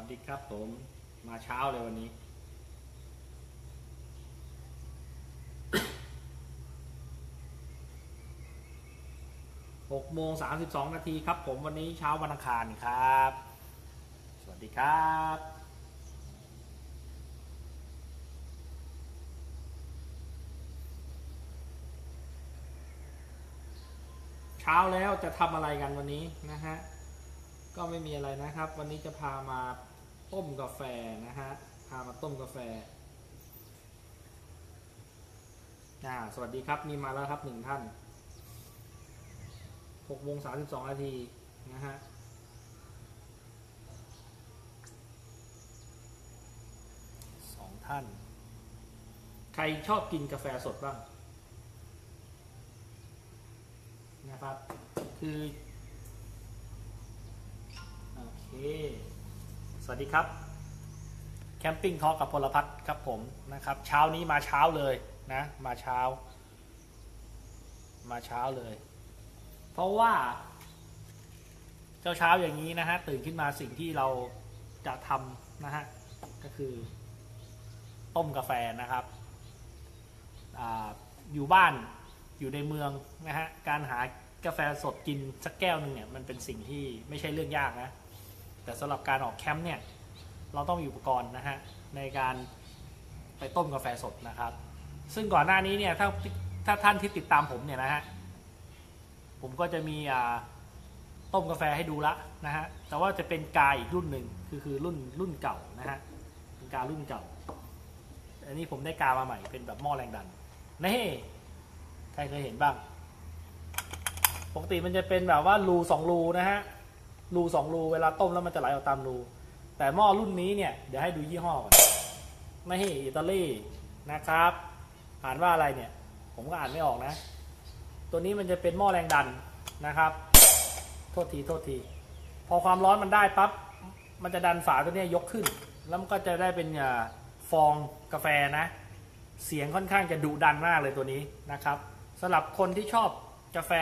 วัสดีครับผมมาเช้าเลยวันนี้ หกโมงสามสิบสองนาทีครับผมวันนี้เช้าวันอังคารครับ สวัสดีครับเช้าแล้วจะทำอะไรกันวันนี้นะฮะ ก็ไม่มีอะไรนะครับ วันนี้จะพามา ต้มกาแฟนะฮะ พามาต้มกาแฟอ่าสวัสดีครับมีมาแล้วครับหนึ่งท่านหกโมงสามสิบสองนาทีนะฮะสองท่าน ใครชอบกินกาแฟสดบ้างนะครับ คือ โอเค สวัสดีครับแคมปิ้งทอกับพลพัฒน์ครับผมนะครับ เช้านี้มาเช้าเลยนะ มาเช้า มาเช้าเลย เพราะว่า เช้าเช้าอย่างนี้นะฮะตื่นขึ้นมาสิ่งที่เราจะทำนะฮะก็คือ ต้มกาแฟนะครับออยู่บ้านอยู่ในเมืองนะฮะการหากาแฟสดกินสักแก้วหนึ่งเนี่ยมันเป็นสิ่งที่ไม่ใช่เรื่องยากนะ แต่สำหรับการออกแคมป์เนี่ยเราต้องมีอุปกรณ์นะฮะในการไปต้มกาแฟสดนะครับ ซึ่งก่อนหน้านี้เนี่ยถ้าถ้าท่านที่ติดตามผมเนี่ยนะฮะผมก็จะมีอ่าต้มกาแฟให้ดูละนะฮะแต่ว่าจะเป็นกาอีกรุ่นหนึ่งคือคือรุ่นรุ่นเก่านะฮะเป็นการุ่นเก่า อันนี้ผมได้กามาใหม่เป็นแบบหม้อแรงดันนี่ใครเคยเห็นบ้าง ปกติมันจะเป็นแบบว่ารูสองรูนะฮะ รูสองรูเวลาต้มแล้วมันจะไหลออกตามรู แต่หม้อรุ่นนี้เนี่ยเดี๋ยวให้ดูยี่ห้อก่อนไม่ให้อิตาลีนะครับ อ่านว่าอะไรเนี่ย ผมก็อ่านไม่ออกนะ ตัวนี้มันจะเป็นหม้อแรงดันนะครับ โทษทีโทษที พอความร้อนมันได้ปั๊บมันจะดันฝาตัวนี้ยกขึ้น แล้วมันก็จะได้เป็นอ่าฟองกาแฟนะ เสียงค่อนข้างจะดุดันมากเลยตัวนี้นะครับสำหรับคนที่ชอบกาแฟ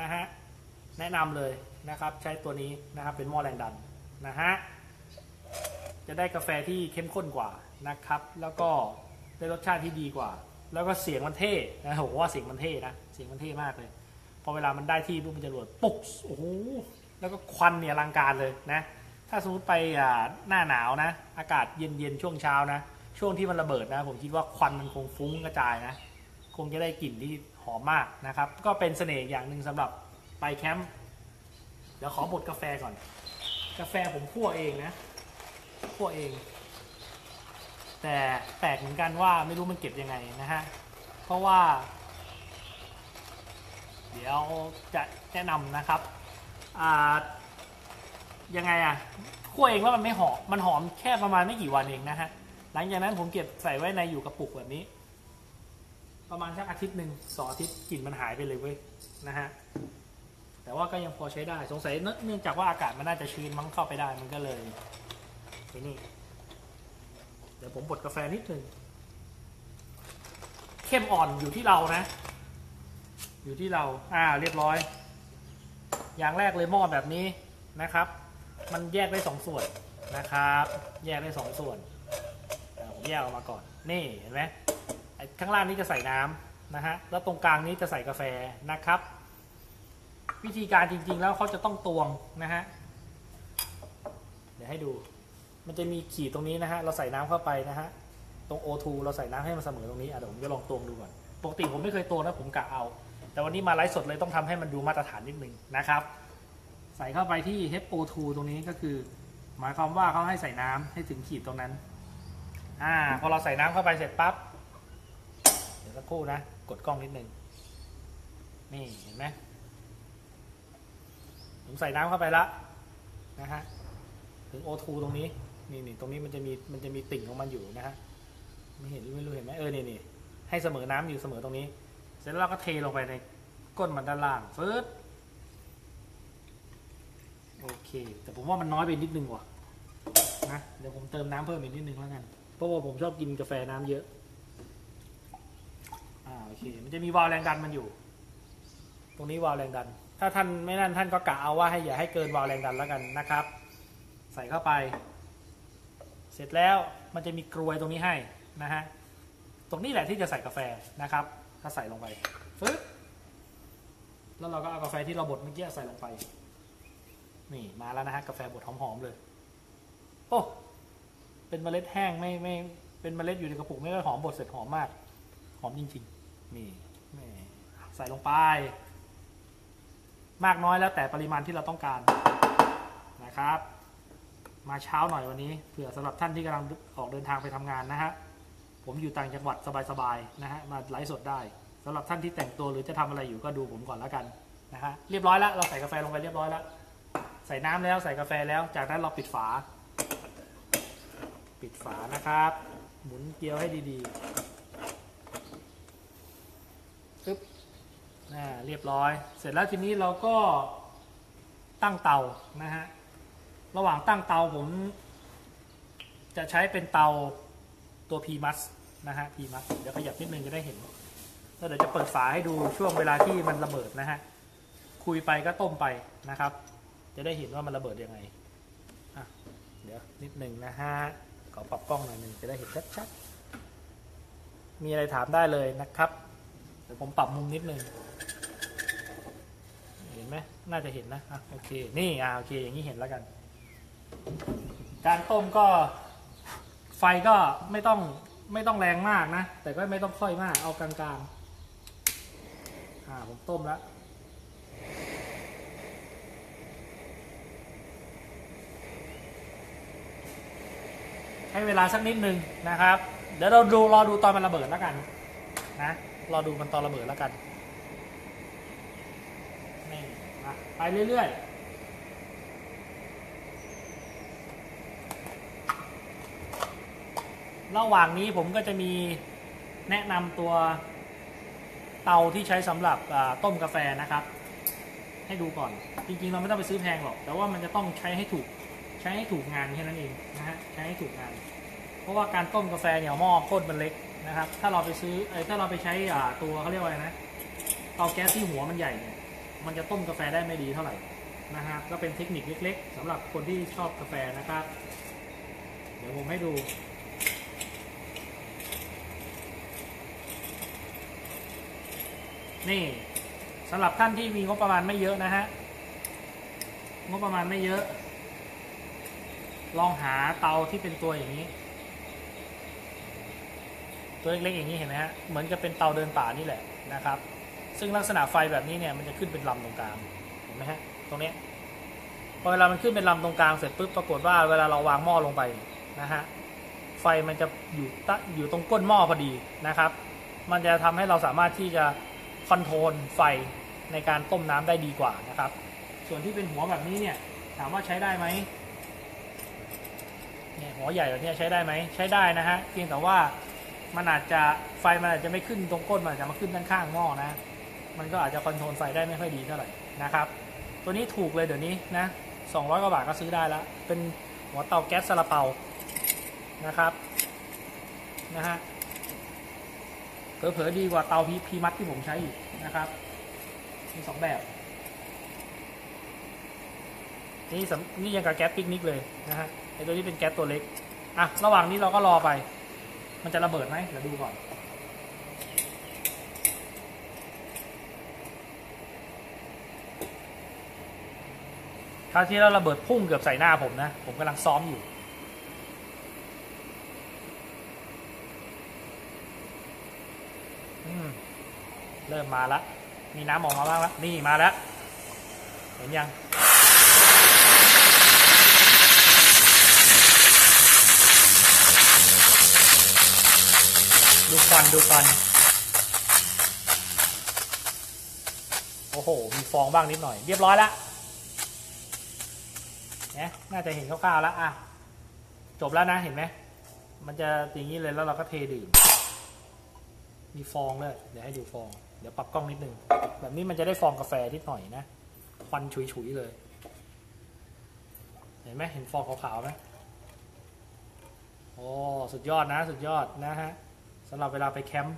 นะฮะแนะนำเลย นะครับใช้ตัวนี้นะครับเป็นหม้อแรงดันนะฮะจะได้กาแฟที่เข้มข้นกว่านะครับ แล้วก็ได้รสชาติที่ดีกว่า แล้วก็เสียงมันเท่นะผมว่าเสียงมันเท่นะเสียงมันเท่มากเลย พอเวลามันได้ที่ปุ๊บมันจะรวดปุ๊บโอ้โหแล้วก็ควันเนี่ยอลังการเลยนะถ้าสมมติไปหน้าหนาวนะ อากาศเย็นๆช่วงเช้านะ ช่วงที่มันระเบิดนะ ผมคิดว่าควันมันคงฟุ้งกระจายนะ คงจะได้กลิ่นที่หอมมากนะครับ ก็เป็นเสน่ห์อย่างหนึ่งสำหรับไปแคมป์ เดี๋ยวขอบดกาแฟก่อน กาแฟผมคั่วเองนะคั่วเอง แต่แปลกเหมือนกันว่าไม่รู้มันเก็บยังไงนะฮะ เพราะว่า เดี๋ยวจะแนะนำนะครับอ่ายังไงอะคั่วเองแล้วมันไม่หอม มันหอมแค่ประมาณไม่กี่วันเองนะฮะ หลังจากนั้นผมเก็บใส่ไว้ในอยู่กระปุกแบบนี้ ประมาณสักอาทิตย์หนึ่งสองอาทิตย์กลิ่นมันหายไปเลยเว้ยนะฮะ แต่ว่าก็ยังพอใช้ได้สงสัยเนื่องจากว่าอากาศมันน่าจะชื้นมั้งเข้าไปได้มันก็เลยไอ้นี่เดี๋ยวผมบดกาแฟนิดหนึ่งเข้มอ่อนอยู่ที่เรานะ อยู่ที่เราอ่าเรียบร้อย อย่างแรกเลยหม้อแบบนี้นะครับ มันแยกได้สองส่วนนะครับ แยกได้สองส่วนผมแยกออกมาก่อน นี่เห็นไหมข้างล่างนี้จะใส่น้ำนะฮะแล้วตรงกลางนี้จะใส่กาแฟนะครับ วิธีการจริงๆแล้วเขาจะต้องตวงนะฮะเดี๋ยวให้ดู มันจะมีขีดตรงนี้นะฮะเราใส่น้ำเข้าไปนะฮะตรง O2 เราใส่น้ำให้มันเสมอตรงนี้อะเดี๋ยวผมจะลองตวงดูก่อนปกติผมไม่เคยตวงนะผมกะเอา แต่วันนี้มาไลฟ์สดเลยต้องทำให้มันดูมาตรฐานนิดนึงนะครับ ใส่เข้าไปที่ HO2 ตรงนี้ก็คือ หมายความว่าเขาให้ใส่น้ำให้ถึงขีดตรงนั้นอ่าพอเราใส่น้ำเข้าไปเสร็จปั๊บเดี๋ยวสักครู่นะ กดกล้องนิดนึงนี่เห็นไหม ผมใส่น้ำเข้าไปละนะฮะถึง O2 ตรงนี้นี่นี่ตรงนี้มันจะมีมันจะมีติ่งของมันอยู่นะฮะไม่เห็นไม่รู้เห็นไหมเออนี่นี่ให้เสมอน้ำอยู่เสมอตรงนี้ เสร็จแล้วเราก็เทลงไปในก้นมันด้านล่างฟึ๊ดโอเค แต่ผมว่ามันน้อยไปนิดนึงว่ะนะเดี๋ยวผมเติมน้ำเพิ่มอีกนิดนึงแล้วกันเพราะว่าผมชอบกินกาแฟน้ำเยอะอ่าโอเค มันจะมีวาล์วแรงดันมันอยู่ ตรงนี้วาล์วแรงดัน ถ้าท่านไม่นั่นท่านก็กะเอาว่าให้อย่าให้เกินวาล์วแรงดันแล้วกันนะครับ ใส่เข้าไป เสร็จแล้วมันจะมีกรวยตรงนี้ให้นะฮะตรงนี้แหละที่จะใส่กาแฟนะครับ ถ้าใส่ลงไปฟึ๊บแล้วเราก็เอากาแฟที่เราบดเมื่อกี้ใส่ลงไป นี่มาแล้วนะฮะกาแฟบดหอมๆเลย โอ้เป็นเมล็ดแห้งไม่ไม่เป็นเมล็ดอยู่ในกระปุกไม่ก็หอมบดเสร็จหอมมาก หอมจริงๆ นี่ใส่ลงไป มากน้อยแล้วแต่ปริมาณที่เราต้องการนะครับ มาเช้าหน่อยวันนี้เผื่อสำหรับท่านที่กำลังออกเดินทางไปทำงานนะฮะผมอยู่ต่างจังหวัดสบายๆนะฮะมาไลฟ์สดได้สำหรับท่านที่แต่งตัวหรือจะทำอะไรอยู่ก็ดูผมก่อนแล้วกันนะฮะเรียบร้อยแล้วเราใส่กาแฟลงไปเรียบร้อยแล้ว ใส่น้ำแล้วใส่กาแฟแล้ว จากนั้นเราปิดฝา ปิดฝานะครับ หมุนเกลียวให้ดีๆปึ๊บ อ่าเรียบร้อย เสร็จแล้วทีนี้เราก็ตั้งเตานะฮะ ระหว่างตั้งเตาผม จะใช้เป็นเตาตัว P m u s นะฮะ P m u s เดี๋ยวขยับนิดนึงจะได้เห็น แล้วเดี๋ยวจะเปิดฝาให้ดูช่วงเวลาที่มันระเบิดนะฮะ คุยไปก็ต้มไปนะครับ จะได้เห็นว่ามันระเบิดยังไงอะเดี๋ยวนิดนึงนะฮะขอปรับกล้องหน่อยหนึ่งจะได้เห็นชัดๆมีอะไรถามได้เลยนะครับ ดี๋ยวผมปรับมุมนิดนึงเห็นไหมน่าจะเห็นนะอะโอเคนี่อะโอเคอย่างนี้เห็นแล้วกัน การต้มก็ไฟก็ไม่ต้องไม่ต้องแรงมากนะ แต่ก็ไม่ต้องค่อยมากเอากลางๆอ่าผมต้มแล้วให้เวลาสักนิดนึงนะครับ เดี๋ยวเราดูรอดูตอนมันระเบิดแล้วกันนะ รอดูมันตอนระเบิดแล้วกันนี่นะไปเรื่อยๆระหว่างนี้ผมก็จะมีแนะนำตัวเตาที่ใช้สำหรับต้มกาแฟนะครับ ให้ดูก่อน จริงๆ เราไม่ต้องไปซื้อแพงหรอก แต่ว่ามันจะต้องใช้ให้ถูกใช้ให้ถูกงานแค่นั้นเองนะฮะใช้ให้ถูกงาน เพราะว่าการต้มกาแฟเนี่ยหม้อก้นมันเล็ก นะครับ ถ้าเราไปซื้อเอ้ถ้าเราไปใช้อ่าตัวเขาเรียกว่าอะไรนะเตาแก๊สที่หัวมันใหญ่เนี่ยมันจะต้มกาแฟได้ไม่ดีเท่าไหร่นะฮะก็เป็นเทคนิคเล็กๆสำหรับคนที่ชอบกาแฟนะครับ เดี๋ยวผมให้ดูนี่สำหรับท่านที่มีงบประมาณไม่เยอะนะฮะงบประมาณไม่เยอะ ลองหาเตาที่เป็นตัวอย่างนี้ ตัวเล็กๆอย่างนี้เห็นไหมฮะเหมือนกับเป็นเตาเดินป่านี่แหละนะครับ ซึ่งลักษณะไฟแบบนี้เนี่ยมันจะขึ้นเป็นลำตรงกลางเห็นไหมฮะตรงเนี้ยพอเวลามันขึ้นเป็นลำตรงกลางเสร็จปุ๊บปรากฏว่าเวลาเราวางหม้อลงไปนะฮะไฟมันจะอยู่ตะอยู่ตรงก้นหม้อพอดีนะครับ มันจะทำให้เราสามารถที่จะคอนโทรลไฟในการต้มน้ำได้ดีกว่านะครับ ส่วนที่เป็นหัวแบบนี้เนี่ยถามว่าใช้ได้ไหมเนี่ยหัวใหญ่แบบนี้ใช้ได้ไหมใช้ได้นะฮะเพียงแต่ว่า มันอาจจะไฟมันอาจจะไม่ขึ้นตรงก้นมันอาจจะมาขึ้นด้านข้างหม้อนะ มันก็อาจจะ control ไฟได้ไม่ค่อยดีเท่าไหร่นะครับ ตัวนี้ถูกเลยเดี๋ยวนี้นะ200กว่าบาทก็ซื้อได้แล้ว เป็นหัวเตาแก๊สซาลาเปานะครับนะฮะเผลอๆดีกว่าเตาพีพีมัดที่ผมใช้อยู่นะครับ มีสองแบบ นี่สำนี่ยังกับแก๊สปิกนิกเลยนะฮะไอตัวนี้เป็นแก๊สตัวเล็กอะระหว่างนี้เราก็รอไป มันจะระเบิดไหมเดี๋ยวดูก่อน คราวที่แล้วระเบิดพุ่งเกือบใส่หน้าผมนะ ผมกำลังซ้อมอยู่เริ่มมาแล้วมีน้ำออกมาบ้างแล้วนี่มาแล้ว เห็นยัง ดูควันดูควันโอ้โห มีฟองบ้างนิดหน่อย เรียบร้อยแล้วเนี่ยน่าจะเห็นคร่าวๆแล้วอะ จบแล้วนะเห็นไหม มันจะอย่างนี้เลยแล้วเราก็เทดื่ม มีฟองเลยเดี๋ยวให้ดูฟอง เดี๋ยวปรับกล้องนิดนึง แบบนี้มันจะได้ฟองกาแฟนิดหน่อยนะ ควันฉุยๆเลย เห็นไหมเห็นฟองขาวๆไหมโอ้ สุดยอดนะ สุดยอดนะฮะ สำหรับเวลาไปแคมป์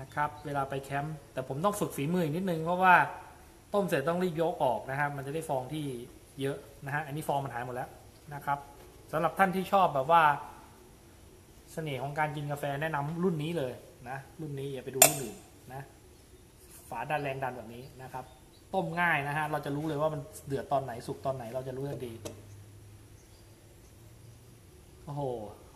นะครับเวลาไปแคมป์แต่ผมต้องฝึกฝีมืออีกนิดนึงเพราะว่าต้มเสร็จต้องรีบยกออกนะครับมันจะได้ฟองที่เยอะนะฮะอันนี้ฟองมันหายหมดแล้วนะครับสำหรับท่านที่ชอบแบบว่าเสน่ห์ของการกินกาแฟแนะนำรุ่นนี้เลยนะรุ่นนี้อย่าไปดูรุ่นอื่นนะฝาดันแรงดันแบบนี้นะครับ ต้มง่ายนะฮะเราจะรู้เลยว่ามันเดือดตอนไหนสุกตอนไหนเราจะรู้ทันทีโอ้โห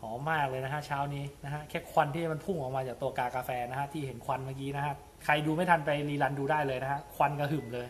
หอมมากเลยนะฮะเช้านี้นะฮะแค่ควันที่มันพุ่งออกมาจากตัวกากาแฟนะฮะที่เห็นควันเมื่อกี้นะฮะใครดูไม่ทันไปรีรันดูได้เลยนะฮะควันกระหึ่มเลย